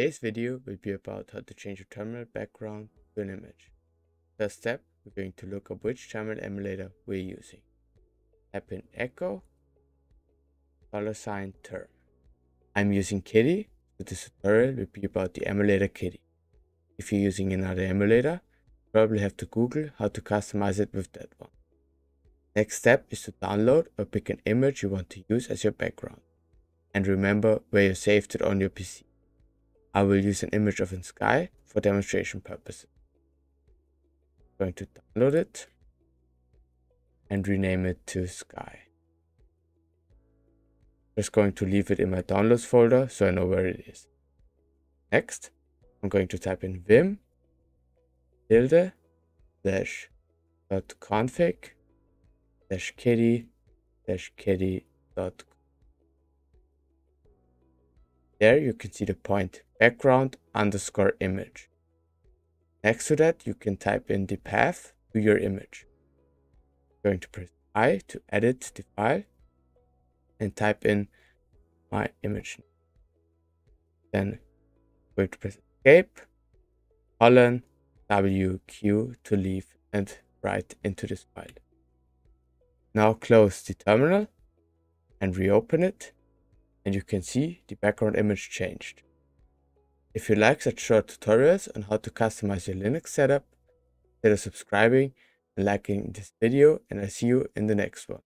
Today's video will be about how to change your terminal background to an image. First step, we're going to look up which terminal emulator we're using. Type in echo dollar sign term. I'm using Kitty, so this tutorial will be about the emulator Kitty. If you're using another emulator, you probably have to Google how to customize it with that one. Next step is to download or pick an image you want to use as your background. And remember where you saved it on your PC. I will use an image of a sky for demonstration purposes. I'm going to download it and rename it to sky. Just going to leave it in my downloads folder so I know where it is. Next, I'm going to type in vim tilde slash dot config dash kitty dash kitty dot there you can see the point background underscore image. Next to that you can type in the path to your image. I'm going to press I to edit the file and type in my image. Then I'm going to press escape, colon, WQ to leave and write into this file. Now close the terminal and reopen it and you can see the background image changed. If you like such short tutorials on how to customize your Linux setup, consider subscribing and liking this video and I'll see you in the next one.